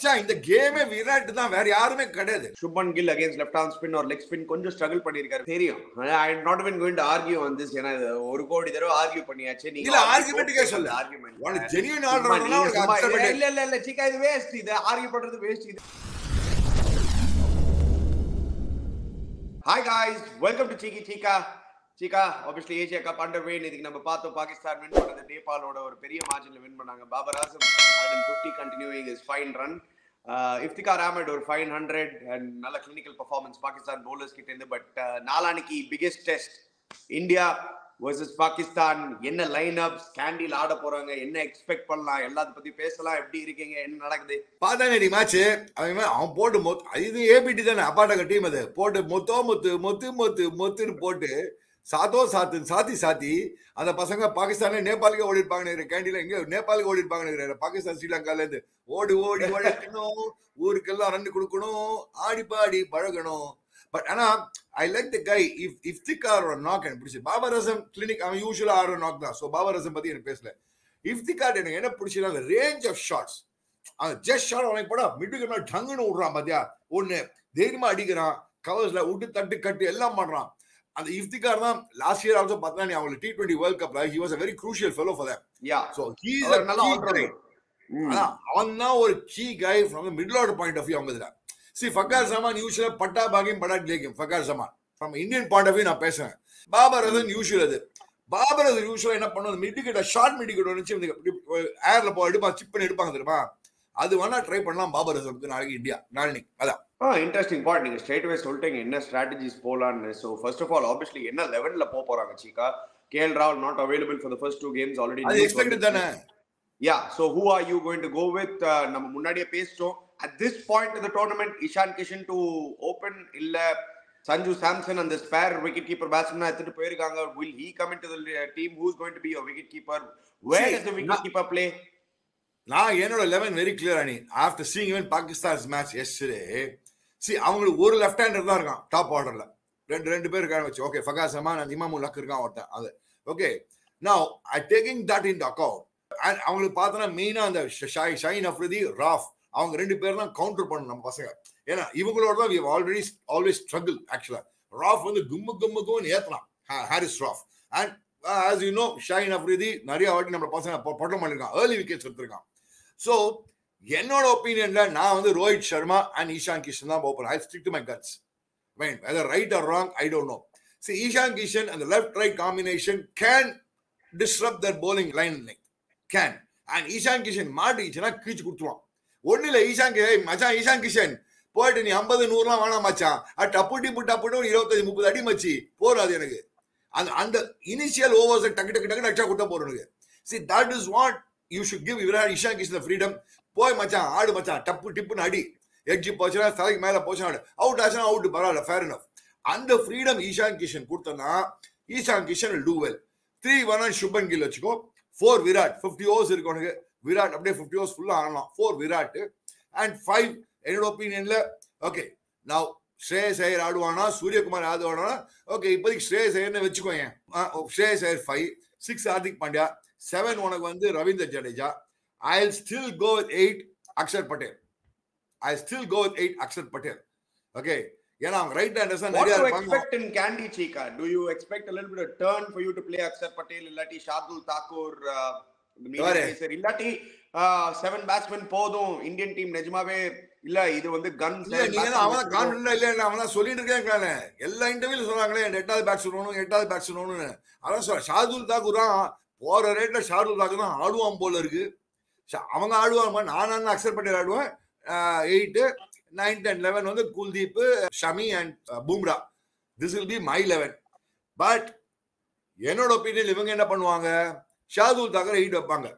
மச்சான் இந்த கேமே விராட் தான் வேற யாருமே கிடையாது. Shubman Gill against left arm spin ஒரு லெக் ஸ்பின் கொஞ்சம் ஸ்ட்ரகிள் பண்ணிருக்காரு தெரியும். I not even going to argue on this. ஏன்னா ஒரு கோடி தடவை ஆர்கியூ பண்ணியாச்சு. இல்ல, argument-க்கே சொல்லு. ஆர்குமெண்ட் உனக்கு genuine ஆடுறவனா உனக்கு இல்ல இல்ல இல்ல சிக்கா இது வேஸ்ட் இது ஆர்கியூ பண்றது வேஸ்ட் இது hi guys welcome to Cheeka Cheeka Cheeka obviously Asia cup under way இதுக்கு நம்ம பார்த்தோம். பாகிஸ்தான் வின் பண்ணது நேபாளோட ஒரு பெரிய மார்ஜின்ல வின் பண்ணாங்க. Babar Azam fifty continuing is fine run Iftikhar Ahmed ஒரு ஃபைவ் ஹண்ட்ரட் அண்ட் நல்ல கிளினிக்கல் பர்ஃபார்மன்ஸ் பாகிஸ்தான் பவுலர்ஸ் கிட்ட இருந்து but நாளானிக்கு biggest test India versus Pakistan. என்ன லைன் அப் கேண்டில் ஆட போறாங்க என்ன எக்ஸ்பெக்ட் பண்ணலாம் எல்லாத்த பத்தி பேசலாம். எப்படி இருக்கீங்க என்ன நடக்குது? பார்த்தாங்க நீ மேட்ச் அவன் அவன் போட்டு மொத் இது ஏபிடி தானே அப்பாட்டக டீம் அது. போட்டு மொத்தோ மொத்து மொத்து மொத்து மொத்துன்னு போட்டு சாத்தோ சாத்து சாத்தி சாத்தி அந்த பசங்க பாகிஸ்தான்ல நேபாளுக்கு ஓடி இருப்பாங்க கேண்டீன்ல எங்க நேபாளுக்கு ஓடி இருப்பாங்க பாகிஸ்தான் ஸ்ரீலங்கால இருந்து ஓடி ஓடி வழக்கணும் ஊருக்கெல்லாம் ரன் கொடுக்கணும் ஆடி பாடி பழகணும். பட் ஆனா I like the guy if Iftikhar knock எனக்கு பிடிச்சி பாபர் ரசம் கிளினிக் அவன் யூஸ்வலா ஆர் நாக் தான். ஸோ பாபர் ரசம் பத்தி எனக்கு பேசல. இஃப்திகார் எனக்கு என்ன பிடிச்சது அந்த ரேஞ்ச் ஆஃப் ஷார்ட்ஸ் அந்த ஜஸ்ட் ஷார்ட் அவனுக்கு போட மிட்டுக்கு மேல டங்குன்னு விடுறான் பாத்தியா? ஒண்ணு தைரியமா அடிக்கிறான். கவர்ஸ்ல விட்டு தட்டு கட்டு எல்லாம் பண்றான். அந்த இஃப்திகார் தான் லாஸ்ட் இயர் ஆல்சோ பார்த்தா நீ அவங்களுக்கு டி டுவெண்ட்டி வேர்ல்ட் கப்ல he was a very crucial fellow for that yeah so he அவர் நல்லா அவன் தான் ஒரு key guy from middle order point of view அவங்க இதுல. சி ஃபக்கார் சமான் யூஸ்வலா பட்டா பாகியம் படாட் லேக்கியம் Fakhar Zaman from Indian point of view நான் பேசுறேன். பாபர் அதன் யூஸ்வல் அது. பாபர் அது யூஸ்வலா என்ன பண்ணுவது மிடிக்கிட்ட ஷார்ட் மிடிக்கிட்ட வந்துச்சு ஏர்ல போ எடுப்பா சிப் பண்ணி எடுப்பாங்க தெரியுமா? அது வேணா ட்ரை பண்ணலாம். பாபர் அசம்க்கு நாளைக்கு இந்தியா. நாளைக்கு அதான். ஆ இன்ட்ரெஸ்டிங் பாயிண்ட் நீங்க ஸ்ட்ரைட் அவே சொல்லிட்டீங்க. என்ன ஸ்ட்ராட்டஜிஸ் போலான்னு. So first of all obviously என்ன லெவன்ல போக போறாங்க Cheeka KL Rahul not available for the first two games already அது எக்ஸ்பெக்டட் தானே? Yeah so who are you going to go with நம்ம முன்னாடியே பேசிட்டோம். At this point the tournament Ishan Kishan to open இல்ல சஞ்சு சாம்சன் அந்த ஸ்பேர் விக்கெட் கீப்பர் பேட்ஸ்மேன் எடுத்துட்டு போயிருக்காங்க. Will he come in to the team who's going to be your wicket keeper where is the wicket keeper play நான் என்னோட eleven very clear அணி after seeing இவன் Pakistan match yesterday C அவங்களுக்கு ஒரு left hander தான் இருக்கான் டாப் ஆர்டர்ல ரெண்டு ரெண்டு பேர் இருக்காங்க வச்சு ஓகே ஃபகா சமான் அந்த இமாமு லக் இருக்கான் ஒருத்தன் அது. ஓகே நான் I taking that in account and அவங்களுக்கு பார்த்தோன்னா மெயினா அந்த ஷாய் ஷைன் அஃப்ரிதி ராஃப் அவங்க ரெண்டு பேர் தான் கவுண்டர் பண்ணணும் நம்ம பசங்க. ஏன்னா இவங்களோட தான் வி ஆல்ரெடி ஆல்வேஸ் ஸ்ட்ரகிள் ஆக்சுவலா ராஃப் வந்து கும்மு கும்மு கும்னு ஏத்தலாம் Haris Rauf and as you know Shaheen Afridi நிறைய வாட்டி நம்ம பசங்க பட்டம் பண்ணியிருக்கான் ஏர்லி விக்கெட்ஸ் எடுத்திருக்கான். ஸோ என்னோட ஒப்பீனியன்ல நான் வந்து ரோஹித் சர்மா அண்ட் ஈஷான் கிஷன் தான் போப்பேன் I stick to my guts mine whether right or wrong I don't know see Ishan Kishan அந்த left right combination can disturb that bowling line can and Ishan Kishan மாட்டிச்சுன்னா கீச்சு கொடுத்துருவான். ஒன்றும் இல்லை ஈஷான் கிஷன் மச்சான் ஈஷான் கிஷன் போயிட்டு நீ ஐம்பது நூறுலாம் வேணாம் மச்சான். அது டப்பு டிப்பு டப்புன்னு ஒரு இருபத்தஞ்சு முப்பது அடி மச்சி. போறாது எனக்கு. அந்த அந்த இனிஷியல் ஓவர்ஸ் டக்கு டக்கு டக்கு அடிச்சா கொடுத்தா போறனுக்கு see that is what you should give Virat Ishan Kishan freedom போய் மச்சான் ஆடு மச்சான் டப்பு டிப்புன்னு அடி. எட்ஜி போச்சுன்னா தலைக்கு மேல போச்சுன்னா ஆடு. அவுட் ஆச்சுனா அவுட் பரவாயில்ல ஃபேர் இனஃப் அந்த ஃப்ரீடம் ஈஷான் கிஷன் கொடுத்தனா Ishan Kishan two well three one and Shubman Gill வச்சுக்கோ. ஃபோர் விராட் ஃபிஃப்டி ஓவர்ஸ் இருக்கு உனக்கு விராட் அப்படியே ஃபிஃப்டி ஓவர்ஸ் ஃபுல்லாக ஆடலாம் ஃபோர் விராட் அண்ட் ஃபைவ் என்னோட ஒப்பீனியன்ல ஓகே நான் ஸ்ரேயஸ் ஐயர் ஆடுவானா? சூரியகுமார் ஆடுவானா? ஓகே இப்போதைக்கு ஸ்ரேயஸ் ஐயர்னு வச்சுக்கோங்க Shreyas Iyer five six Hardik Pandya seven உனக்கு வந்து Ravindra Jadeja. I still go with eight Axar Patel. I still go with eight Axar Patel. Okay ஏன்னா அவங்க ரைட் ஹேண்டர்ஸ் What நிறைய expect in Candy Chika? Do you expect a little bit of turn for you to play Patel, Illati Shardul Thakur, uh, pacer, Illati seven batsman போதும். Indian team நிஜமாவே இல்ல இது வந்து கன் இல்ல அவன் கான்பிடண்டா இல்ல அவன் தான் சொல்லிட்டு இருக்கேன் எல்லா இன்டர்வியூல சொல்றாங்களே என் எட்டாவது பேட்ஸ் சொல்லணும் எட்டாவது பேட்ஸ் சொல்லணும்னு. அதான் சொல்ற ஷாதுல் தாக்கூர் தான் போற ரேட்ல ஷாதுல் தாக்கூர் தான் ஆடுவான் போல இருக்கு. அவங்க ஆடுவாங்க நான் அக்சர் பட்டேல் ஆடுவேன் எயிட்டு நைன் டென் லெவன் வந்து Kuldeep Shami and Bumrah. This will be my eleven but என்னோட ஒப்பீனியன் இவங்க என்ன பண்ணுவாங்க? ஷாதுல் தாக்கர் எயிட் வைப்பாங்க.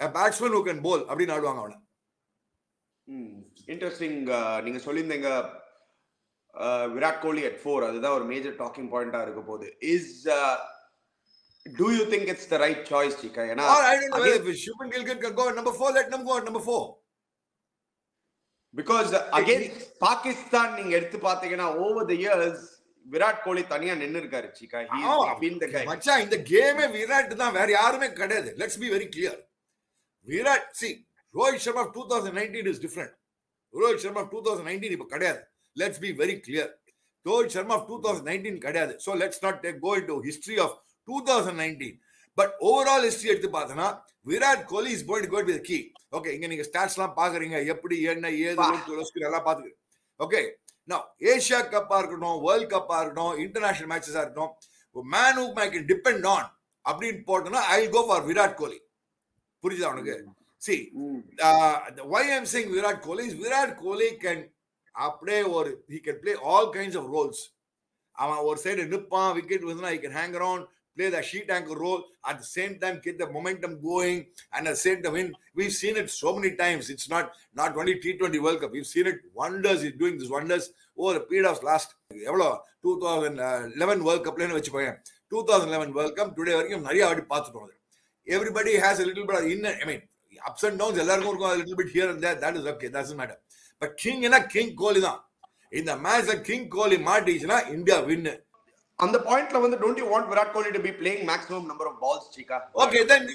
பேட்ஸ்மேன் ஹூ கேன் போல் அப்படின்னு ஆடுவாங்க அவனை. இன்ட்ரெஸ்டிங் நீங்க சொல்லியிருந்தீங்க விராட் கோலி அட் ஃபோர் அதுதான் ஒரு மேஜர் டாக்கிங் பாயிண்டா இருக்க போகுது. Is do you think it's the right choice Cheeka ஏன்னா Or I don't know again- if Shubman Gilgit can go at number four, let them go at number four. Because against Pakistan நீங்க எடுத்து பாத்தீங்கன்னா over the years Virat Kohli தனியா நின்னு இருக்காரு சிக்கா ஆமா. Been the கை மச்சான் இந்த கேமே விராட் தான் வேற யாருமே கிடையாது. Let's be very clear Virat see Rohit Sharma two thousand nineteen is different Rohit Sharma two thousand nineteen இப்போ கிடையாது. Let's be very clear Rohit Sharma two thousand nineteen கிடையாது. So let's not take go in to history of two thousand nineteen but overall history எடுத்து பார்த்தோன்னா Virat Kohli is going got with key okay இங்க நீங்க ஸ்டாட்ஸ்லாம் பாக்குறீங்க. எப்படி என்ன ஏது எல்லாம் பாத்துக்கிறேன் ஓகே நான் ஏஷியா கப்பா இருக்கட்டும் வேர்ல்ட் கப்பா இருக்கட்டும் இன்டர்நேஷனல் மேட்சஸா இருக்கட்டும் man who my can depend on அப்படின்னு போட்டோம்னா ஐ கோ ஃபார் விராட் கோலி. புரியுதா உனக்கு? சி ம். why I'm saying Virat Kohli is Virat Kohli can அப்படியே ஒரு he can play all kinds of roles அவன் ஒரு சைடு நிப்பான் விக்கெட் வந்து he can hang around play the sheet anchor role at the same time get the momentum going and at the same time win we've seen it so many times it's not not only T20 World Cup we've seen it wonders he's doing this wonders over a period of last எவ்வளோ two thousand eleven world கப்லன்னு வச்சுக்கோங்க two thousand eleven world cup today வரைக்கும் நிறைய ஆடி பார்த்துட்டோம் அது everybody has a little bit of ups and downs, எல்லாருக்கும் இருக்கும். A little bit here and there, that is okay, doesn't matter. But king என்ன king கோலி தான். இந்த மேட்ச்ல கிங் கோலி மாட்டிச்சுன்னா இந்தியா வின்னு அந்த பாயிண்ட்ல வந்து don't you want Virat Kohli to be playing maximum number of balls Cheeka okay then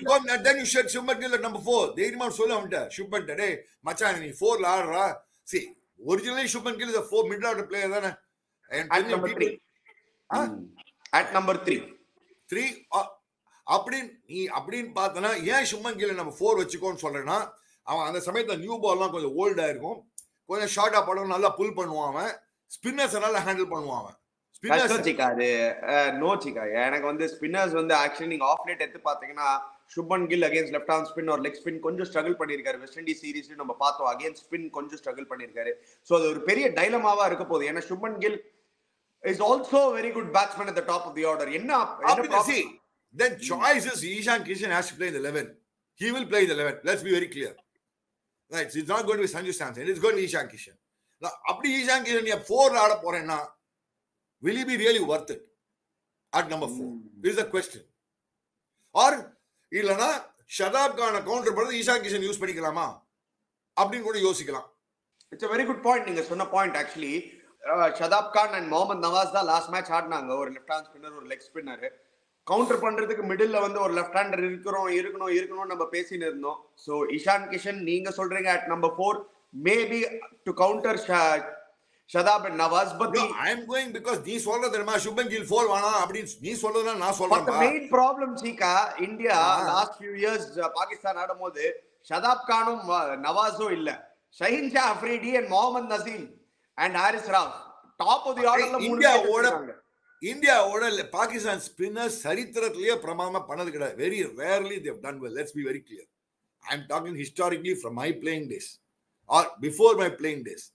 then you should Shubman Gill number four தைரியமா சொல்ல அவன்கிட்ட. சுப்மன் டே மச்சான் நீ ஃபோர்ல ஆடுறா. See originally Shubman Gill is four middle order player தானே. At number three at number three three அப்படின்னு நீ அப்படின்னு பார்த்தனா ஏன் சும்மன் கீழே நம்ம ஃபோர் வச்சுக்கோன்னு சொல்றேன்னா அவன் அந்த சமயத்துல நியூ பால்லாம் கொஞ்சம் ஓல்டா இருக்கும் கொஞ்சம் ஷார்ட்டா படம் நல்லா புல் பண்ணுவான் அவன். ஸ்பின்னர்ஸ் நல்லா ஹேண்டில் பண்ணுவான் அவன். அது நோ சிக்கா எனக்கு வந்து ஸ்பின்னர்ஸ் வந்து ஆக்சுவலி நீங்க ஆஃப் லேட் எடுத்து பாத்தீங்கன்னா Shubman Gill against left arm spin ஒரு லெக் ஸ்பின் கொஞ்சம் ஸ்ட்ரகிள் பண்ணிருக்காரு வெஸ்ட் இண்டீஸ் சீரிஸ் நம்ம பார்த்தோம். அகேன்ஸ்ட் ஸ்பின் கொஞ்சம் ஸ்ட்ரகிள் பண்ணிருக்காரு சோ அது ஒரு பெரிய டைலமாவா இருக்க போகுது. ஏன்னா Shubman Gill is also very good batsman the top of the order என்ன? Then choice is Ishan Kishan has to play in the 11. He will play in the 11. Let's be very clear. Right. So it's not going to be Sanju Samson. It's going to be Ishan Kishan. Now, அப்படி ஈஷான் கிஷன் நீ ஃபோர்ல ஆட போறேன்னா will he be really worth it at number four Hmm. is the question or இல்லனா ஷதாப் கான counter பண்ணி Ishaan Kishan use பண்ணிக்கலாமா அப்படின்னு கூட யோசிக்கலாம் it's a very good point நீங்க சொன்ன point actually Shadab Khan and Mohammad Nawaz தான் லாஸ்ட் மேட்ச் ஆடினாங்க ஒரு லெஃப்ட் ஹேண்ட் ஸ்பின்னர் ஒரு லெக் ஸ்பின்னர் கவுண்டர் பண்றதுக்கு மிடில்ல வந்து ஒரு லெஃப்ட் ஹேண்டர் இருக்கிறோம் இருக்கணும் இருக்கணும்னு நம்ம பேசின்னு இருந்தோம். ஸோ இஷான் கிஷன் நீங்க சொல்றீங்க at number four maybe to counter Shadab and Nawaz but I am going because நீ சொல்றது தெரியுமா சுபன் கில் ஃபோர் வேணாம் அப்படின்னு நீ சொல்றதுனா நான் சொல்றேன் main problem Cheeka India. Last few years Pakistan ஆடும்போது ஷதாப் கானும் நவாஸும் இல்ல. Shaheen Shah Afridi and Mohammad Naseem and Haris Rauf top of the ஆர்டர்ல மூணு இந்தியாவோட பாகிஸ்தான் ஸ்பின்னர் சரித்திரத்திலேயே பிரமாதமாக பண்ணது கிடையாது. Very rarely they've done well let's be very clear I am talking historically from my playing days or before my playing days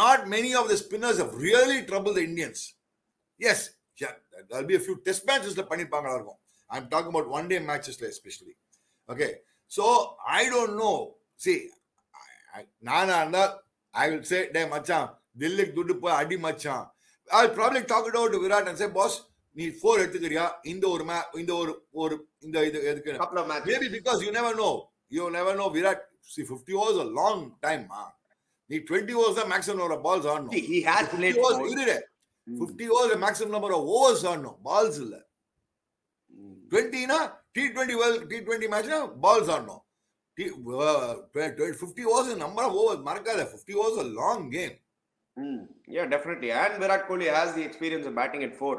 not many of the spinners have really trouble the Indians yes B few test மேட்சஸில் பண்ணியிருப்பாங்களா பண்ணிருப்பாங்களா இருக்கும். I am talking about one day மேட்சஸில் especially okay so I don't know see நானா இருந்தால் I will say டே மச்சான் தில்லிக்கு துட்டு போய் அடி மச்சான். I probably talk it out Virat and say boss நீ ஃபோர் எடுத்துக்கிறியா? இந்த ஒரு மே இந்த ஒரு ஒரு இந்த இது எதுக்கு. Maybe because you never know you never know Virat see fifty overs a long time நீ டுவெண்ட்டி ஓவர்ஸ் தான் மேக்ஸிமம் ஒரு பால்ஸ் ஆடணும். Fifty overs more. இரு. Fifty overs maximum number of overs ஆடணும். பால்ஸ் இல்ல. டுவெண்ட்டினா T twenty world T twenty மேட்ச்னா balls ஆடணும். Fifty overs number of overs மறக்காத. Fifty overs long game Mm. Yeah, definitely. And Virat Kohli has the experience of batting at four.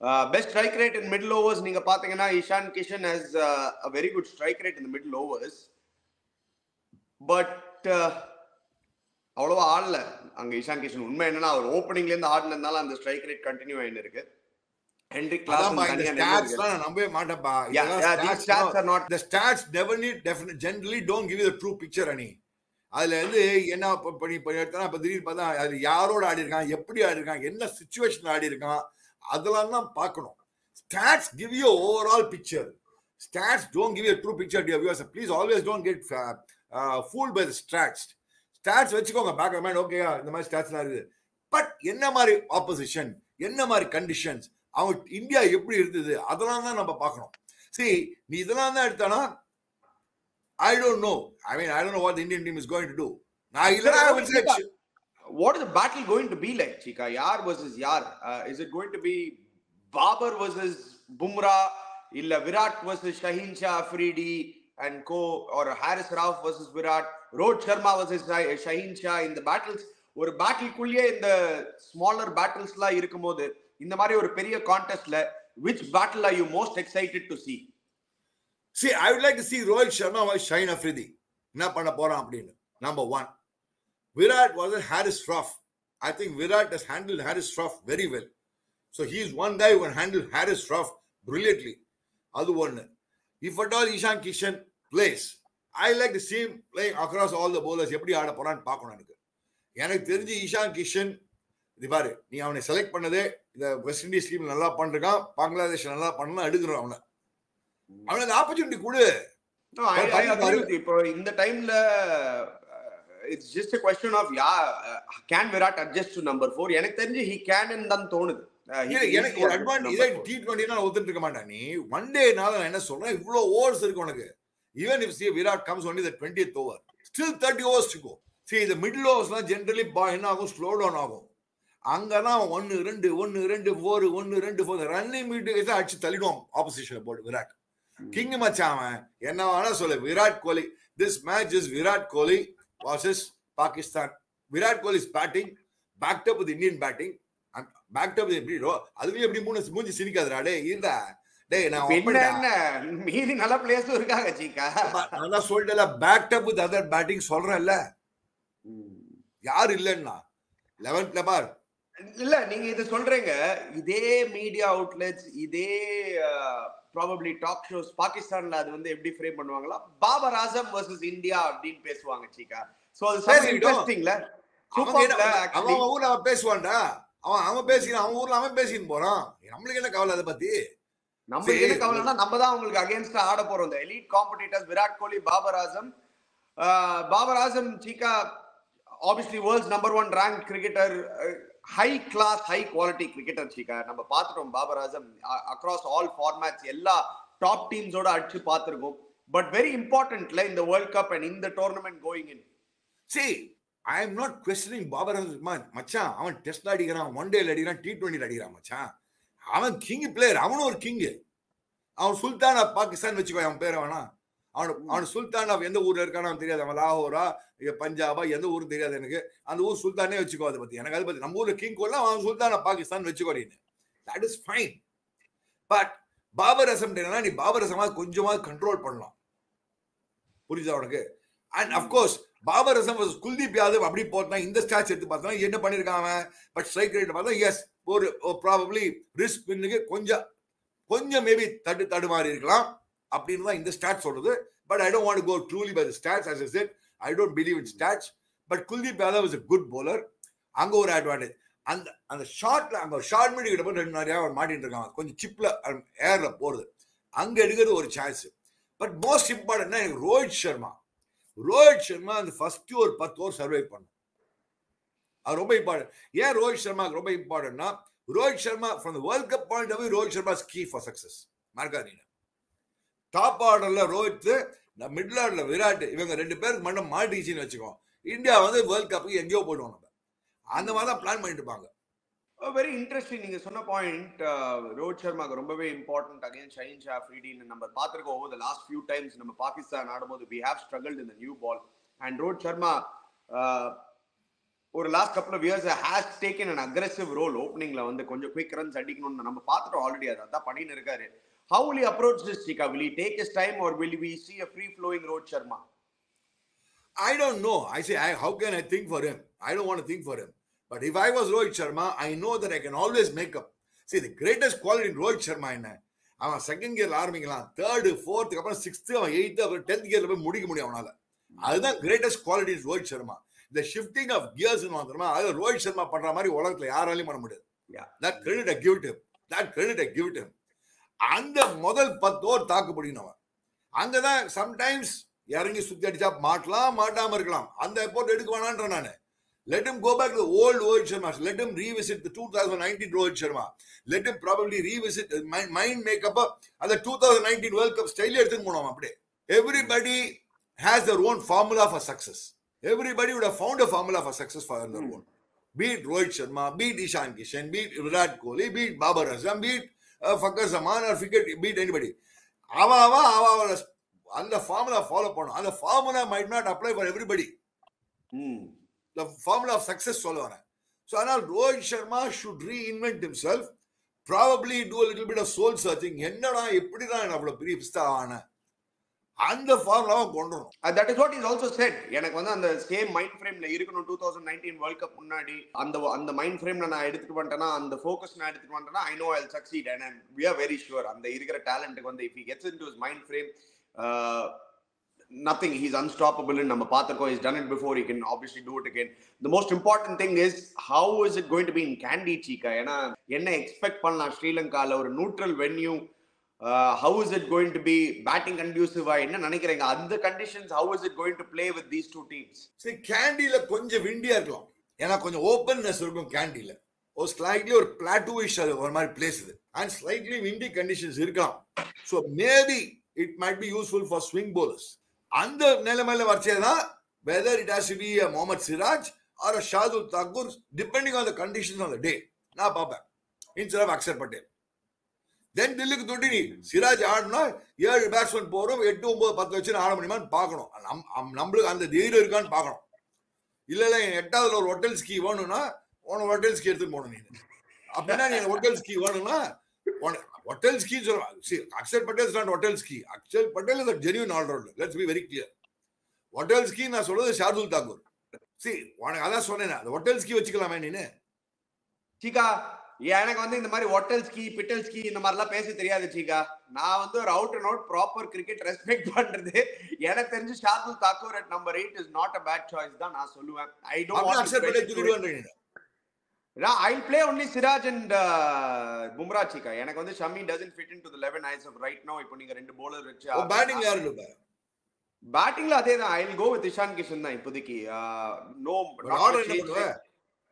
Uh, best strike rate in middle overs, நீங்க பாத்தீங்கன்னா Ishan Kishan has uh, a very good strike rate in the middle overs. But uh, அவ்வளவா ஆடல அங்க இஷான் கிஷன் உண்மை என்னன்னா அவர் ஓப்பனிங்ல இருந்து ஆடினதுனால அந்த strike rate continue ஆயின்னு இருக்கு Henrik Klaasen நம்பவே மாட்டேன்ப்பா not the stats never need definite generally don't give you the true picture அனி அதுல வந்து என்ன இப்ப பண்ணி பண்ணி எடுத்தா இப்ப திடீர்னு பார்த்தா அது யாரோட ஆடி இருக்கான் எப்படி ஆடி இருக்கான் என்ன சுச்சுவேஷன் ஆடி இருக்கான் அதெல்லாம் தான் பார்க்கணும். Stats give you overall picture stats don't give you true picture to viewers please always don't get fool by the stats stats வச்சுக்கோங்க பேக் மைண்ட் ஓகே இந்த மாதிரி ஸ்டாட்ஸ்லாம் இருக்குது. பட் என்ன மாதிரி ஆப்போசிஷன் என்ன மாதிரி கண்டிஷன்ஸ் அவங்க இந்தியா எப்படி இருந்தது அதெல்லாம் தான் நம்ம பார்க்கணும். சரி நீ இதெல்லாம் தான் எடுத்தானா I don't know I mean I don't know what the Indian team is going to do நான் இல்லனா I will say what is the battle going to be like, Chika? Yar versus Yar? Uh, is it going to be Babar versus Bumrah? Illa Virat versus Shaheen Shah Afridi? and co or Harris Rauf versus Virat, Rohit Sharma versus Shah- Shaheen Shah in the battles ஒரு பேட்டில்குள்ளேயே இந்த smaller பேட்டில்ஸ்லாம் இருக்கும்போது இந்த மாதிரி ஒரு பெரிய கான்டெஸ்ட்ல which battle are you most excited to see See, I would like to see Rohit Sharma versus Shaheen Afridi. என்ன பண்ண போறான் அப்படின்னு. Number one Virat was Haris Rauf I think Virat has handle Haris Rauf very well so he is one guy one handle Haris Rauf brilliantly அது ஒன்று if at all Ishan Kishan plays I like to see him playing across all the bowlers எப்படி ஆட போறான்னு பார்க்கணும் எனக்கு. எனக்கு தெரிஞ்சு ஈஷான் கிஷன் இது பாரு நீ அவனை செலக்ட் பண்ணதே இந்த வெஸ்ட் இண்டீஸ் டீம் நல்லா பண்ணிருக்கான் பங்களாதேஷ் நல்லா பண்ணலாம் எடுக்கிறோம் அவனை. அவனுக்கு ஆப்பர்ச்சுனிட்டி கொடு. இப்போ இந்த டைம்ல it's just question of yeah can Virat adjust to number four எனக்கு தெரிஞ்சு ஹி கேன் தான் தோணுது. Uh, எனக்கு ஒரு அட்வான்டேஜ் இதே. டி டுவெண்ட்டி நான் ஒத்துட்டு இருக்க மாட்டேன். நீ ஒன் டேனால நான் என்ன சொல்றேன்? இவ்வளவு ஓவர்ஸ் இருக்கு உனக்கு. Even if see Virat comes only the twenty over still thirty overs to go see இந்த மிடில் ஓவர்ஸ்லாம் ஜென்ரலி என்ன ஆகும்? ஸ்லோ டவுன் ஆகும். அங்கதான் ஒன்னு ரெண்டு ஒன்னு ரெண்டு ஃபோர் ஒன்னு ரெண்டு ஃபோர் ரன்னிங் மீட்டு அடிச்சு தள்ளிடுவான் ஆப்போசிஷன் போட்டு விராட் கிங் மச்சான் அவன் என்ன வேணா சொல்லு. Virat Kohli this match is Virat Kohli versus Pakistan. Virat Kohli is batting backed up with Indian batting backed up எப்படி அதுலயும் எப்படி மூணு மூஞ்சி சிரிக்காதுடா டேய் இருந்தா டேய் நான் மீதி நல்ல பிளேயர்ஸும் இருக்காங்க சீக்கா நான் தான் சொல்லிட்டேன்ல backed up with other batting சொல்றேன்ல. யார் இல்லைன்னா? லெவன்த்ல பார். இல்ல நீங்க இது சொல்றீங்க இதே மீடியா அவுட்லெட்ஸ் இதே ப்ராபப்ளி டாக் ஷோஸ் பாகிஸ்தான்ல அது வந்து எப்படி ஃப்ரேம் பண்ணுவாங்களா? பாபர் ஆசம் வர்சஸ் இந்தியா அப்படின்னு பேசுவாங்க சீக்கா சோ அது. இன்ட்ரெஸ்டிங்ல அவன் ஊர்ல அவன் பேசுவான்டா. அவன் அவன் பேசிக்கிறான் அவன் ஊர்ல அவன் பேசின்னு போறான். நம்மளுக்கு என்ன கவலை அதை பத்தி? நம்ம. என்ன கவலைன்னா நம்ம தான் உங்களுக்கு அகைன்ஸ்டா ஆட போறோம். இந்த elite competitors Virat Kohli Babar Azam Babar Azam Cheeka obviously world's number one rank cricketer high class high quality cricketer Cheeka நம்ம பார்த்துட்டோம் Babar Azam across all formats எல்லா டாப் டீம்ஸோட அடிச்சு பார்த்துருக்கோம். பட் வெரி இம்பார்ட்டன்ட்ல இந்த வேர்ல்ட் கப் அண்ட் இந்த tournament going in see I am not questioning Babar Ahmed மச்சான் அவன் டெஸ்ட்ல அடிக்கிறான் ஒன் டேல அடிக்கிறான் டி டுவெண்ட்டில அடிக்கிறான் மச்சான். அவன் கிங் பிளேயர் அவனும் ஒரு கிங்கு அவன் சுல்தான் பாகிஸ்தான் வச்சுக்கோ அவன் பேர் அவனா. அவன் அவன் சுல்தான் ஆஃப் எந்த ஊர்ல இருக்கானோ அவன் தெரியாது. அவன் லாகோரா பஞ்சாபா எந்த ஊரும் தெரியாது எனக்கு. அந்த ஊர் சுல்தானே வச்சுக்கோ அதை பத்தி. எனக்கு அதை பத்தி. நம்ம ஊர்ல கிங் கொள்ள அவன் சுல்தான் பாகிஸ்தான் வச்சுக்கோ that is fine but Babar Azam நீ பாபர் அசமா கொஞ்சமாவது கண்ட்ரோல் பண்ணலாம். புரியுதா உனக்கு? And of course Babar Azam versus Kuldeep Yadav அப்படி போட்டா இந்த ஸ்டாட்ச் எடுத்து பார்த்தா என்ன பண்ணிருக்கான் அவன்? பட் ஸ்ட்ரைக் ரேட் பார்த்தா எஸ் ஒரு ப்ராபப்ளி ரிஸ்க் பின்னுக்கு கொஞ்சம் கொஞ்சம் மேபி தட்டு தடுமாறி இருக்கலாம். அப்படின்னு தான் இந்த ஸ்டாட் சொல்றது. But I don't want go truly by stats as said I don't believe in stats but Kuldeep Yadav is a good bowler அங்கே ஒரு அட்வான்டேஜ் அந்த அந்த ஷார்ட்ல அங்க ஒரு ஷார்ட் மீடியம் கிட்ட போய் ரெண்டு நிறைய மாட்டிட்டு இருக்காங்க. கொஞ்சம் சிப்ல ஏர்ல போறது. அங்க எடுக்கிறது ஒரு சான்ஸ் பட் மோஸ்ட் இம்பார்ட்டன்ட் எனக்கு ரோஹித் சர்மா. ரோஹித் சர்மா அந்த ஃபர்ஸ்ட் ஒரு பத்து ஓவர் சர்வை பண்ணும் அது ரொம்ப இம்பார்ட்டன்ட் ஏன் ரோஹித் சர்மா ரொம்ப இம்பார்ட்டன்ட்னா Rohit Sharma from world cup point of Rohit Sharma key for success மறக்காதீங்க. டாப் ஆர்டர்ல ரோஹித் மிடில் ஆர்டர்ல விராட் இவங்க ரெண்டு பேருக்கு மட்டும் மாட்டிச்சுன்னு வச்சுக்கோ இந்தியா வந்து வேர்ல்ட் கப்புக்கு எங்கேயோ போயிடுவோம் நம்ம. அந்த மாதிரி தான் பிளான் பண்ணிட்டு இருப்பாங்க. வெரி இன்ட்ரெஸ்டிங் நீங்க சொன்ன பாயிண்ட் uh, ரோஹித் சர்மாக்கு ரொம்பவே இம்பார்ட்டன்ட் அகைன் ஷஹீன் ஷா ஃப்ரீடின்னு நம்ம பார்த்துருக்கோம். Over the last few times நம்ம பாகிஸ்தான் ஆடும்போது we have struggle in new ball and Rohit Sharma uh, ஒரு last couple of years has taken an aggressive role ஓப்பனிங்ல வந்து கொஞ்சம் குயிக் ரன்ஸ் அடிக்கணும்னு நம்ம பார்த்துட்டோம் ஆல்ரெடி அதை தான் பண்ணின்னு இருக்காரு. How will approach this Cheeka will he take his time or will we see a free flowing Rohit Sharma I don't know. I say, I, how can I think for him? I don't want to think for him. But if I was Rohit Sharma, I know that I can always make up. See, the greatest quality in Rohit Sharma என்ன அவன் second கியர்ல ஆரம்பிக்கலாம் third ஃபோர்த்துக்கு அப்புறம் sixth அவன் eighth அப்புறம் tenth கியர்ல போய் முடிக்க முடியும் அவனால அதுதான் கிரேட்டஸ்ட் குவாலிட்டி ரோஹித் சர்மா இந்த ஷிஃப்டிங் ஆஃப் கியர்ஸ் தெரியுமா அது ரோஹித் சர்மா பண்ற மாதிரி உலகத்துல யாராலையும் பண்ண முடியாது. That credit give to that credit give to அந்த முதல் பத்தோர் ஓவர் தாக்கு பிடிக்கணும் அங்கதான் சம்டைம்ஸ் இறங்கி சுத்தி அடிச்சா மாட்டலாம் மாட்டாம இருக்கலாம் அந்த எஃபோர்ட் எடுக்க வேணான்றேன் நான் let him go back the old Rohit Sharma let him revisit two thousand nineteen Rohit Sharma let him him probably revisit mind makeup அந்த two thousand nineteen world cup style எடுத்துன்னு போனோம் அப்படியே everybody has their own formula for success everybody would found formula for success for their own be it Rohit Sharma be it Ishan Kishan be it Virat Kohli be it Babar Azam be it Zaman or forget, be it anybody. அவ அவ அந்த formula follow பண்ணும் அந்த formula might not apply for everybody the formula of success சொல்ல வரேன் so அதனால் Rohit Sharma should reinvent himself. Probably do little bit of soul searching. என்னடா எப்படி தான் அவ்வளோ பெரிய பிஸ்தா ஆனேன்? அந்த ஃபார்முலாவை கொண்டு that is what is also said எனக்கு வந்து அந்த சேம் மைண்ட் ஃப்ரேம்ல இருக்கணும் two thousand nineteen world cup முன்னாடி. அந்த அந்த மைண்ட் ஃப்ரேம்ல நான் எடுத்துட்டு வந்துட்டேன்னா அந்த ஃபோக்கஸ் நான் எடுத்துட்டு வந்துட்டேன்னா I know I succeed and we are very sure அந்த இருக்கிற டேலண்ட்டுக்கு வந்து if he gets in to mind frame nothing he's unstoppable நம்ம பார்த்திருக்கோம். Is done it before you can obviously do it again. The most important thing is how is it going to be in Kandy Cheeka ஏன்னா என்ன expect பண்ணலாம்? ஸ்ரீலங்காவில் ஒரு neutral venue how is it going to be batting conducive? என்ன நினைக்கிறீங்க? அந்த conditions how is it going to play with these two teams சரி கேண்டில கொஞ்சம் விண்டியா இருக்கலாம். ஏன்னா கொஞ்சம் ஓப்பன்னஸ் இருக்கும் கேண்டில ஒரு ஸ்லைட்லி ஒரு பிளாட்டூவிஷ் அது ஒரு மாதிரி பிளேஸ் இது அண்ட் ஸ்லைட்லி விண்டி கண்டிஷன்ஸ் இருக்கலாம். So maybe it might be useful for swing bowlers அந்த நிலைமையில வச்சேதான் whether it has to be Mohammed Siraj or Shardul Thakur depending on the conditions on the day நான் பார்ப்பேன். Instead of Axar Patel then Dhilluku தொட்டி நீ சிராஜ் ஆடினா ஏழு batsman போறோம் எட்டு ஒன்பது பத்து வச்சு ஆட முடியுமான்னு பார்க்கணும். நம் நம்மளுக்கு அந்த தைரியம் இருக்கான்னு பார்க்கணும். இல்ல இல்ல என் எட்டாவதுல ஒரு ஹோட்டல் ஸ்கீ வேணும்னா உன ஹோட்டல் ஸ்கீ எடுத்துட்டு போகணும் நீ அப்படின்னா நீ ஹோட்டல் ஸ்கீ வேணும்னா ஹோட்டல் ஸ்கீ சொல்லுவாங்க. அக்ஷர் பட்டேல் நாட் ஹோட்டல் ski Axar Patel is genuine allrounder let's be very clear hotel ஸ்கீ நான் சொல்றது ஷார்துல் தாக்கூர். சி உனக்கு அதான் சொன்னேன் அந்த ஹோட்டல் ஸ்கீ வச்சுக்கலாமே நீனு. சீக்கா எனக்கு வந்து இந்த மாதிரி ஒட்டல் ஸ்கீ பிட்டல் ஸ்கீ இந்த மாதிரிலாம் பேச தெரியாது சீகா. நான் வந்து ஒரு out and out proper cricket respect பண்றது. எனக்கு தெரிஞ்சு Shardul Thakur at number eight is not a bad choice தான் நான் சொல்லுவேன். I don't தூக்கிடுவேன் I play only Siraj and Bumrah Cheeka. எனக்கு வந்து Shami doesn't fit in to the eleven as of right now இப்போ நீங்க ரெண்டு bowler வச்சு batting யாரு பேட்டிங்ல அதே தான் I go with Ishan Kishan தான் இப்போதைக்கு. நோ பண்ணுவ?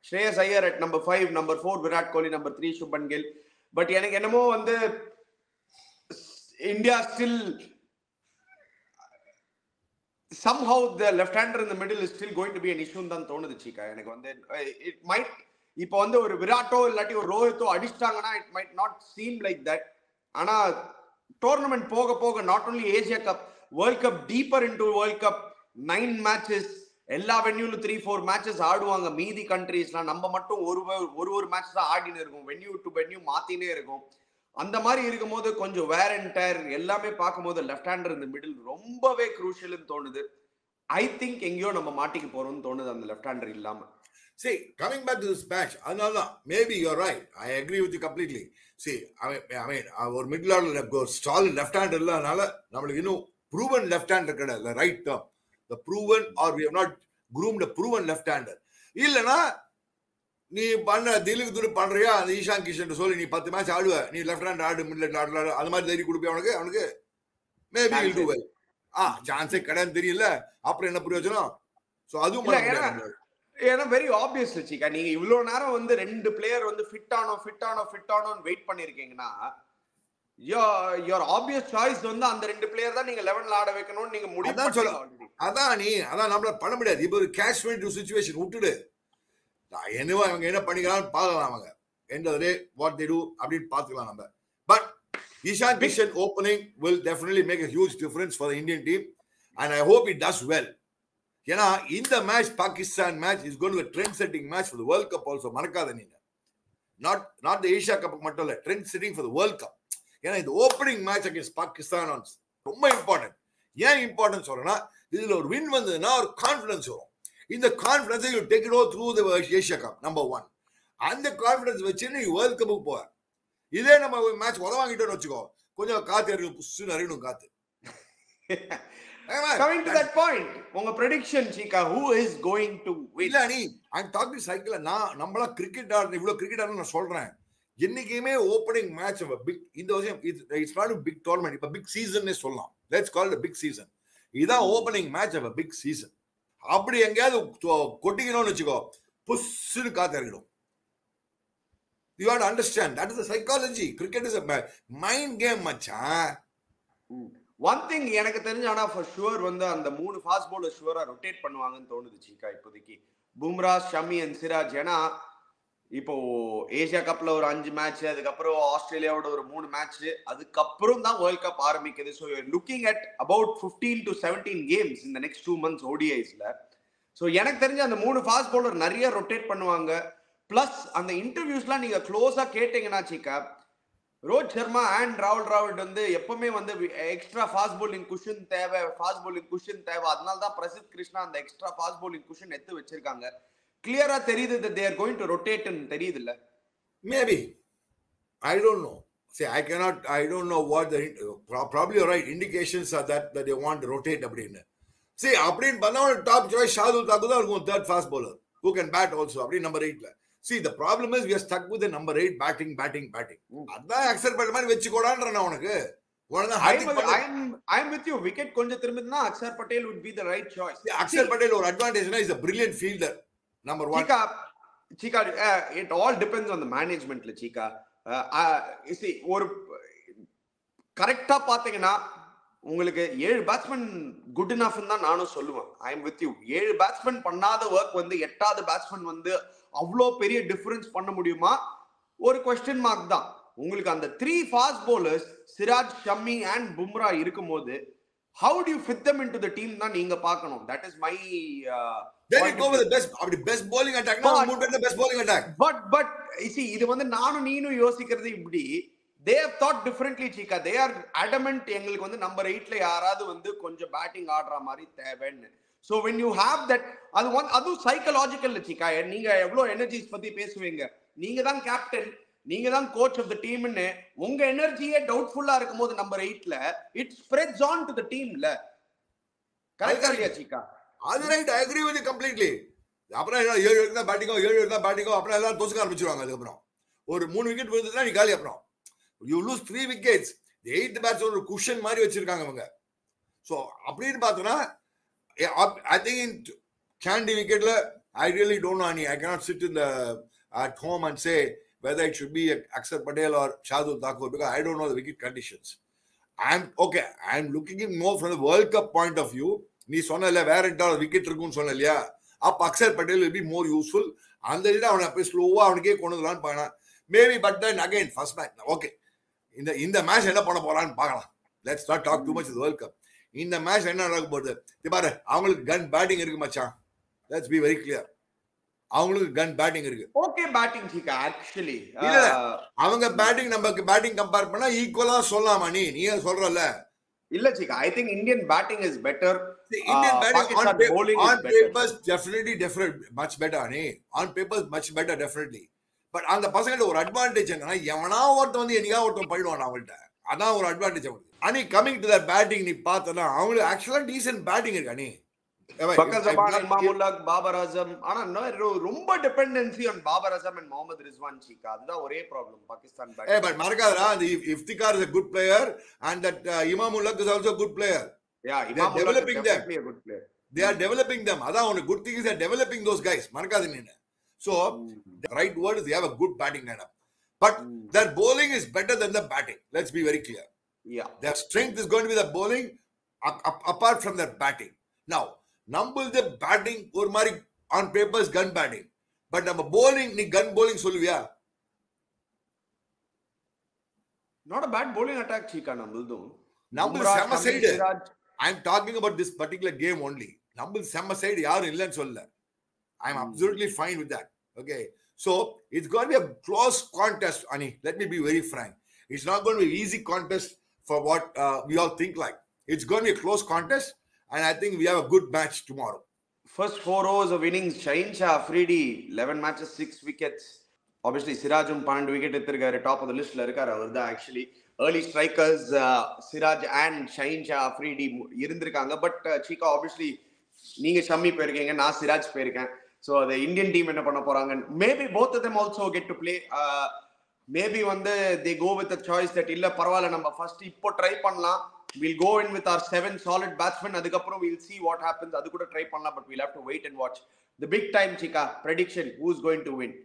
Shreyas Iyer at number five number four Virat Kohli number three Shubman Gill. But எனக்கு என்னமோ வந்து India still some the left hander இந்த middle middle is still going to be an தான் தோணுது சீக்கா. எனக்கு வந்து இட் மைட் இப்போ வந்து ஒரு விராட்டோ இல்லாட்டி ஒரு ரோஹித்தோ அடிச்சிட்டாங்கன்னா it might not seem like that ஆனா டோர்னமெண்ட் போக போக not only Asia cup world cup deeper into world cup nine matches எல்லா வென்யூலும் த்ரீ ஃபோர் மேட்சஸ் ஆடுவாங்க. மீதி கண்ட்ரீஸ்லாம் நம்ம மட்டும் ஒரு ஒரு ஒரு மேட்ச் தான் ஆடினு இருக்கும். வென்யூ டு வென்யூ மாத்தினே இருக்கும். அந்த மாதிரி இருக்கும்போது கொஞ்சம் வேர் அண்ட் டயர் எல்லாமே பார்க்கும்போது லெஃப்ட் ஹேண்டர் இந்த மிடில் ரொம்பவே குரூஷியல்னு தோணுது. ஐ திங்க் எங்கேயோ நம்ம மாட்டிக்க போறோம்னு தோணுது அந்த லெஃப்ட் ஹேண்டர் இல்லாம. சரி கமிங் பேக் to மேட்ச் அதனால தான் maybe you're right I agree with completely see I mean ஒரு middle order stall left hand இல்லாதனால நம்மளுக்கு இன்னும் ப்ரூவன் லெஃப்ட் ஹேண்டர் கிடையாது. Right term the proven are we not groomed a proven left hander இல்லைன்னா நீ பண்ண திலுக்கு துரு பண்றியா? அந்த ஈஷான் கிஷன் சொல்லி நீ பத்து மேட்ச் ஆடுவ. நீ லெஃப்ட் ஹேண்ட் ஆடு மிடில் ஆடு அது மாதிரி தைரியம் கொடுப்பியா அவனுக்கு அவனுக்கு மேபி வில் டூ வெல் ஆ சான்ஸே கிடையாது தெரியல. அப்புறம் என்ன பிரயோஜனம்? ஸோ அதுவும் ஏன்னா வெரி ஆப்வியஸ் வச்சிக்கா. நீங்க இவ்வளவு நேரம் வந்து ரெண்டு பிளேயர் வந்து ஃபிட் ஆனோ ஃபிட் ஆனோ ஃபிட் ஆனோன்னு வெயிட் பண்ணிருக்கீங்கன்னா யோர் ஆப்வியஸ் சாய்ஸ் வந்து அந்த ரெண்டு பிளேயர் தான் நீங்க லெவன்ல ஆட வைக்கணும்னு நீங்க முடிவு சொல்ல- அதான் நீ அதான் நம்மள பண்ண முடியாது. இப்போ ஒரு கேஷ் டு சுச்சுவேஷன் விட்டுடு. என்னவோ அவங்க என்ன பண்ணிக்கலாம்னு பார்க்கலாம் அவங்க end of day what they do அப்படின்னு பார்த்துக்கலாம் நம்ம. But Ishan Kishan opening will definitely make a huge difference for Indian team and I hope it does well ஏன்னா இந்த match Pakistan match is gonna trend setting match for world cup also மறக்காத நீங்க. Not not the Asia cup மட்டும் இல்ல trend setting for world cup ஏன்னா இந்த opening match against Pakistan ரொம்ப important ஏன் இம்பார்ட்டன்ஸ் சொல்றேன்னா இதுல ஒரு வின் வந்ததுன்னா ஒரு கான்ஃபிடன்ஸ் வரும். இந்த கான்ஃபிடன்ஸை you take it oh through the Asia cup number one அந்த கான்ஃபிடன்ஸ் வச்சு நீ வேர்ல்ட் கப்புக்கு போவ. இதே நம்ம மேட்ச் உத வாங்கிட்டோம்னு வச்சுக்கோ கொஞ்சம் காத்து அறியும் புஷ்ஷுன்னு அறியணும் காத்து. கமிங் டு தட் பாயிண்ட் உங்க prediction Cheeka who is going to win இல்ல நீ ஐம் டாக்கிங் சைக்கிள் நான் நம்மளா கிரிக்கெட் ஆடுற இவ்வளவு கிரிக்கெட் ஆடுற நான் சொல்றேன். என்னைக்குமே ஓப்பனிங் மேட்ச் பிக் இந்த வருஷம் இட்ஸ் நாட் பிக் டோர்னமெண்ட் இப்ப பிக் சீசன்னே சொல்லலாம். லெட்ஸ் கால் பிக் சீசன் இதான் opening match of big season அப்படி எங்கேயாவது கொட்டிக்கணும்னு வச்சுக்கோ புஷ்ஷுன்னு காத்து இறங்கிடும் you had understand that is psychology cricket is mind game மச்சான் ஒன் திங் எனக்கு தெரிஞ்ச ஆனா ஃபார் ஷுவர் வந்து அந்த மூணு ஃபாஸ்ட் பவுலர் ஷுவரா ரொட்டேட் பண்ணுவாங்கன்னு தோணுது சீக்கா இப்போதைக்கு. பும்ரா ஷமி அண்ட் சிராஜ். ஏன்னா இப்போ ஏசியா கப்ல ஒரு அஞ்சு மேட்ச் அதுக்கப்புறம் ஆஸ்திரேலியாவோட ஒரு மூணு மேட்ச் அதுக்கப்புறம் தான் வேர்ல்ட் கப் ஆரம்பிக்குது. So looking at about fifteen to seventeen games இந்த நெக்ஸ்ட் டூ மந்த்ஸ் ஓடிஐஸ்ல ஸோ எனக்கு தெரிஞ்ச அந்த மூணு ஃபாஸ்ட் பவுலர் நிறைய ரொட்டேட் பண்ணுவாங்க. பிளஸ் அந்த இன்டர்வியூஸ்லாம் நீங்க க்ளோஸா கேட்டீங்கன்னா சிக்கா ரோஹித் சர்மா அண்ட் ராகுல் டிராவிட் வந்து எப்பவுமே வந்து எக்ஸ்ட்ரா ஃபாஸ்ட் பவுலிங் குஷன் தேவை ஃபாஸ்ட் பவுலிங் குஷன் தேவை. அதனால தான் பிரசித் கிருஷ்ணா அந்த எக்ஸ்ட்ரா ஃபாஸ்ட் பவுலிங் குஷன் எடுத்து வச்சிருக்காங்க. கிளியரா தெரியுது தே ஆர் கோயிங் டு ரொட்டேட்னு தெரியுது இல்ல Maybe. I don't know. See, I cannot, I don't know what the, pro- probably you're right, indications are that, that they want to rotate அப்படின்னு. See, அப்படின்னு பண்ணா டாப் சாய்ஸ் ஷாதுல் தாக்கூர் தான் இருக்கும் third fast bowler who can bat also அப்படி number எயிட்ல see the problem is we are stuck with the number eight batting batting batting Mm. அதான் accept பண்ண மாதிரி வச்சுக்கோடான்ற நான் உனக்கு I I with Axar Patel would be the right choice Axar Patel ஒரு அட்வான்டேஜ்னா is a brilliant fielder number one Chika Chika, uh, it all depends on the managementல see Uh, eh, uh, eh, you see, ஒரு கரெக்டா பாத்தீங்கன்னா உங்களுக்கு ஏழு batsman good enough தான் நானும் சொல்லுவேன். I am with you ஏழு பேட்ஸ்மேன் பண்ணாத ஒர்க் வந்து எட்டாவது பேட்ஸ்மேன் வந்து அவ்வளோ பெரிய டிஃபரன்ஸ் பண்ண முடியுமா? ஒரு கொஸ்டின் மார்க் தான். உங்களுக்கு அந்த three fast bowlers Siraj Shami and Bumrah இருக்கும்போது how to fit them into the team தான் நீங்க பார்க்கணும். That is my then you go with the best அப்படி best bowling attack னா But- மூணு பேர்ல best bowling attack. But but see இது வந்து நானும் நீனும் யோசிக்கிறது இப்படி. தே ஹவ் தாட் டிஃபரெண்ட்லி சீக்கா தே ஆர் அடமெண்ட் எங்களுக்கு வந்து நம்பர் எயிட்ல யாராவது வந்து கொஞ்சம் பேட்டிங் ஆடுற மாதிரி தேவைன்னு. So when you have that அது ஒன் அதுவும் சைக்கலாஜிக்கல் சீக்கா நீங்க எவ்வளவு எனர்ஜிஸ் பத்தி பேசுவீங்க. நீங்க தான் கேப்டன் நீங்க தான் கோச் ஆஃப் த டீம்னு உங்க எனர்ஜியே டவுட்ஃபுல்லா இருக்கும்போது நம்பர் எயிட்ல it spreads on to the டீம்ல கரெக்டா இல்லையா சீக்கா அது right I agree with completely அப்புறம் என்ன, ஏழு வரைக்கும் தான் பேட்டிங்கோ ஏழு வரைக்கும் தான் பேட்டிங்கோ அப்புறம் எல்லாரும் தோசுக்க ஆரம்பிச்சிருவாங்க அதுக்கப்புறம். ஒரு மூணு விக்கெட் விழுந்துச்சுன்னா நீ காலி அப்புறம். You lose three wickets eight bats ஒரு குஷன் மாதிரி வச்சிருக்காங்க அவங்க. ஸோ அப்படின்னு பார்த்தோன்னா I think in Kandy விக்கெட்ல I really don't know any I cannot sit in the at home and say whether it should be Akshar Patel or Shadul Thakur because I don't know the wicket conditions. I'm okay. I'm looking at more from the World Cup point of view. நீ சொன்னல வேற எட்டாவது wicket இருக்கும்னு சொன்ன இல்லையா அப்ப Axar Patel will be more useful அந்த இதில் அவனை போய் ஸ்லோவா அவனுக்கே கொண்டு வரலான்னு பார்க்கலாம் maybe but then again first match okay இந்த இந்த மேட்ச் என்ன பண்ண போறான்னு பார்க்கலாம். Let's not talk too much world cup இந்த மேட்ச் என்ன நடக்க போகுது? இது பாரு அவங்களுக்கு கன் பேட்டிங் இருக்கு மச்சான். லெட்ஸ் பி வெரி கிளியர் அவங்களுக்கு கன் பேட்டிங் இருக்கு. ஓகே பேட்டிங் சீக்கா ஆக்சுவலி இல்ல. அவங்க பேட்டிங் நமக்கு பேட்டிங் கம்பேர் பண்ணா ஈக்குவலா சொல்லலாமா நீ? நீ சொல்றல இல்ல Chika I think Indian batting is better Uh, pa- bowling on is better. papers definitely different much better அனே on papers much better definitely. But அந்த பசங்க ஒரு அட்வான்டேஜ் என்னன்னா எவனா ஒருத்தன் வந்து என்னையா ஒருத்தன் போயிடுவான் அவங்கள்ட்ட அதான் ஒரு அட்வான்டேஜ் அவங்களுக்கு அனி கமிங் டு தட் பேட்டிங் நீ பார்த்தனா அவங்களுக்கு ஆக்சுவலா டீசென்ட் பேட்டிங் இருக்கு அனி பக்கல் ஜபான் இமாமுல்லக் பாபர் அசம் ஆனா இன்னும் ரொ- ரொம்ப dependency on Babar Azam and Mohammad Rizwan Chika அதுதான் ஒரே ப்ராப்ளம் பாகிஸ்தான் ஏ பேட்டிங் பட் மறக்காதடா அந்த Iftikhar is a good player and that uh, Imam Ulhaq is also a good player yeah them. Definitely a good player they are developing them அதான் good thing is they are developing those guys மறக்காத நீ so the right word is they have a good batting lineup but their bowling is better than the batting let's be very clear yeah their strength is going to be the bowling apart from their batting now நம்மளது batting ஒரு மாதிரி on papers gun batting but நம்ம bowling நீ gun bowling சொல்லுவியா? Not a bad bowling attack Chika நம்மளுதும். நம்ம செம side I am talking about this particular game only நம்ம செம்ம சைடு யாரும் இல்லைன்னு சொல்லல I Hmm. Absolutely fine with that okay so it's gonna be a close contest any let me be very frank it's not gonna be easy contest for what we all think like it's gonna be close contest and I think we have a good match tomorrow First four overs of innings, Shahin Shah, Afridi, 11 matches, 6 wickets. Obviously, சிராஜும் பன்னெண்டு wicket எடுத்திருக்காரு. Top of the லிஸ்ட்ல இருக்காரு. அவர் தான் actually early strikers Siraj and Shaheen Shah Afridi இருந்திருக்காங்க but சீக்கா obviously நீங்க ஷம்மி போயிருக்கீங்க நான் சிராஜ் போயிருக்கேன். ஸோ அது இந்தியன் டீம் என்ன பண்ண போறாங்க? Maybe both of them also get to play maybe வந்து they go with choice that இல்ல பரவாயில்ல நம்ம ஃபர்ஸ்ட் இப்போ ட்ரை பண்ணலாம். Will go in with our seven solid batsman அதுக்கப்புறம் வில் சி வாட் ஹேப்பன்ஸ் அது கூட ட்ரை பண்ணலாம் but will have to wait and watch the big time Chika prediction who is going to win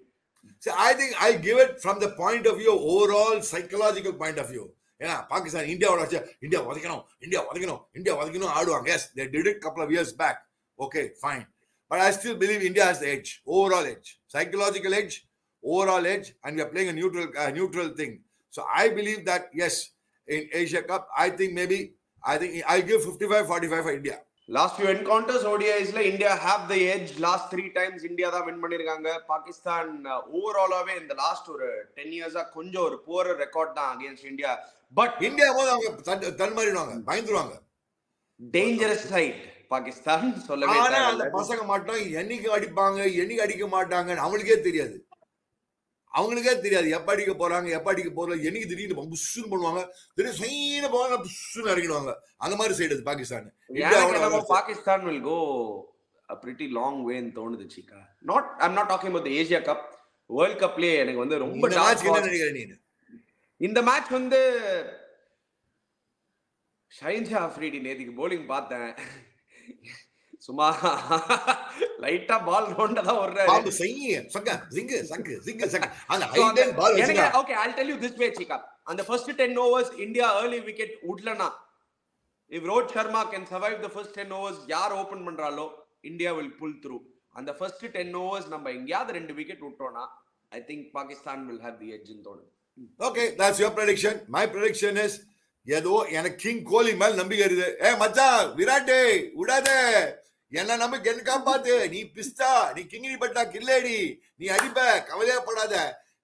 So I think I give it from the point of view, overall psychological point of view. ஏன்னா பாகிஸ்தான் இந்தியாவோட வச்சு India உதைக்கணும் India உதைக்கணும் India உதைக்கணும் ஆடுவாங்க. Yes they did it couple of years back okay fine but I still believe India has edge overall edge psychological edge overall edge and we are playing a neutral uh, neutral thing. So I believe that yes, in Asia Cup, I think maybe I think I'll give 55-45 for India. Last few encounters ஓடிஐஸ்ல India have the edge last three times India தான் win பண்ணிருக்காங்க பாகிஸ்தான் ஓவராலாவே இந்த last ஒரு ten இயர்ஸா கொஞ்சம் ஒரு poor record தான் against India but India போது அவங்க தன்- தன்மாறிடுவாங்க பயந்துருவாங்க. டேஞ்சரஸ் சைட் பாகிஸ்தான் சொல்லவே அந்த. பசங்க மட்டும் என்னைக்கு அடிப்பாங்க என்னைக்கு அடிக்க மாட்டாங்கன்னு அவங்களுக்கே தெரியாது. அவங்களுக்கே தெரியாது. எப்ப அடிக்க போறாங்க எப்ப அடிக்க போறாங்க என்னைக்கு திடீர்னு புஷ்ஷுன்னு பண்ணுவாங்க. திடீர்னு சைன போவாங்க புஷ்ஷுன்னு இறங்கிடுவாங்க. அந்த மாதிரி சைடு அது Pakistan. Pakistan will go a pretty long way ன்னு தோணுது Chika. Not I'm not talking the Asia cup world கப்லயே எனக்கு வந்து ரொம்ப இந்த dark மேட்ச் என்ன horse. நினைக்கிற நீ இந்த மேட்ச் வந்து ஷைன்ஷா அஃப்ரீடி நேத்திக்கு போலிங் பார்த்தேன். சும்மா. லைட்டா பால் ரவுண்ட தான் வர்றாரு பாம்பு செய்ய சங்க சிங்கு சங்கு சிங்கு சங்கு. அந்த அந்த- பால் எனக்கு okay I'll tell you this way Chika அந்த first ten overs India early wicket விடலனா if Rohit Sharma can survive the first ten overs யார் ஓபன் பண்றாலோ இந்தியா வில் புல் த்ரூ அந்த ஃபர்ஸ்ட் டென் ஓவர்ஸ் நம்ம எங்கேயாவது ரெண்டு விக்கெட் விட்டோம்னா I think Pakistan will have the edge தோணுது. Okay that's your prediction my prediction is ஏதோ எனக்கு கிங் கோலி மேல நம்பிக்கை இருக்குது. ஏ மச்சான் விராட்டே விடாதே. என்ன நம்பிக்கை என்ன காப்பாத்து? நீ பிஸ்தா நீ கிங்கினி பட்டா கில்லேடி நீ அடிப்ப கவலையப்படாத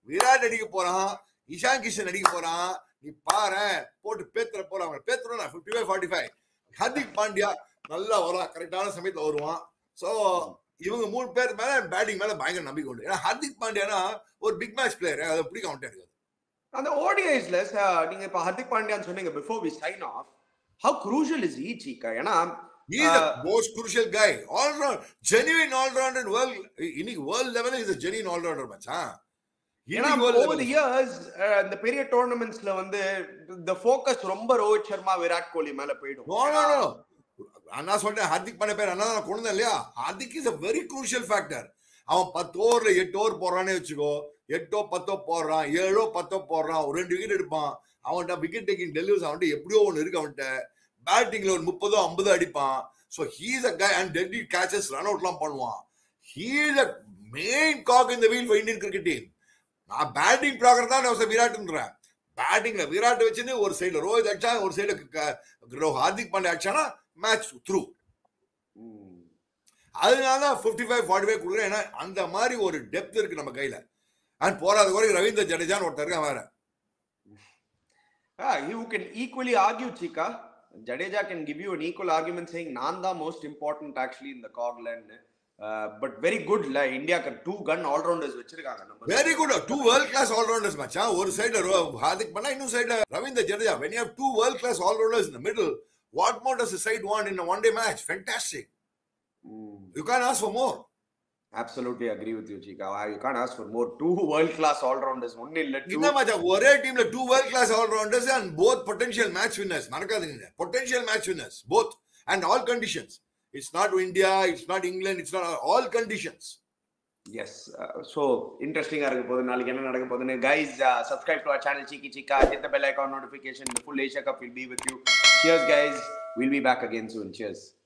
விராட் அடிக்க போறான் இஷான் கிஷன் அடிக்க போறான். நீ பாரு போட்டு பேத்துற போறான் பேத்துறோம் fifty five forty five Hardik Pandya நல்லா வரும் கரெக்டான சமயத்துல வருவான். சோ இவங்க மூணு பேர் மேல பேட்டிங் மேல பயங்கர நம்பிக்கை உண்டு. ஏன்னா ஹர்திக் பாண்டியானா ஒரு பிக் மேட்ச் பிளேயர் அதை பிடிக்க அவன்ட்டு எனக்கு அந்த ஓடிஐஸ்ல நீங்க இப்ப ஹர்திக் பாண்டியான்னு சொன்னீங்க before we sign off how crucial is ஈ சீக்கா ஏன்னா guy. All round, genuine all rounder world. இன்னைக்கு is a genuine all rounder மச்சான். இந்த பெரிய டோர்னமெண்ட்ஸ்ல வந்து இந்த ஃபோக்கஸ் ரொம்ப ரோஹித் சர்மா விராட் கோலி மேல போயிடும். அண்ணா சொல்றேன் ஹார்திக் பண்ண பேர் அண்ணா நான் கொண்டு இல்லையா Hardik is very crucial factor. அவன் பத்து ஓவர்ல எட்டு ஓவர் வச்சுக்கோ எட்டோ பத்தோ போடுறான் ஏழோ பத்தோ போடுறான் ஒரு ரெண்டு விக்கெட் எடுப்பான் அவன்கிட்ட விக்கெட் டேக்கிங் டெலிவரிஸ் அவன்கிட்ட எப்படியோ ஒன்று இருக்கு. அவன்கிட்ட பேட்டிங்ல ஒரு முப்பதோ ஐம்பதோ அடிப்பான். So he's a guy and deadly catches run அவுட்லாம் பண்ணுவான். ஹீஸ் அ மெயின் காக் இந்த wheel fine Indian cricket team நான் பேட்டிங் ப்ராகர் தான் நான் விராட்டுன்றேன். பேட்டிங்ல விராட் வச்சுன்னு ஒரு சைடுல ரோஹித் அடிச்சா ஒரு சைடுல ஹார்திக் பாண்டியா அடிச்சானா மேட்ச் த்ரூ அதனால தான் ஃபிஃப்டி ஃபைவ் ஃபார்ட்டி ஃபைவ் கொடுக்குறேன். ஏன்னா அந்த மாதிரி ஒரு டெப்த் இருக்கு நம்ம கையில. அண்ட் போராத குறைக்கு ரவீந்திர ஜடேஜான்னு ஒருத்தர் இருக்கான் வேற. You can equally argue Chika Jadeja can give you an equal argument saying நான் தான் மோஸ்ட் இம்பார்ட்டன்ட் ஆக்சுவலி இந்த காக்லன்னு பட் வெரி குட்ல இந்தியாக்கு டூ கன் ஆல்ரவுண்டர்ஸ் வச்சிருக்காங்க நம்ம very good two world class allrounders மச்சான் ஒரு சைடுல ஹார்திக் பண்ணா இன்னும் சைடுல Ravindra Jadeja when you have two world class all-rounders in the middle what more does the side want in a one day match. Fantastic. You can't ask for more absolutely agree with you Cheeka you can ask for more two world class allrounders ஒன்னு இல்ல two என்ன மச்சான் ஒரே டீம்ல two world class allrounders and both potential match winners மறக்காதீங்க potential match winners both and all conditions it's not India it's not England it's not all conditions yes so இன்ட்ரெஸ்டிங்காக இருக்க போகுது நாளைக்கு என்ன நடக்க போகுதுன்னு guys subscribe to our channel Cheeky Cheeka hit the bell icon notification the full Asia Cup will be with you cheers guys we'll be back again soon cheers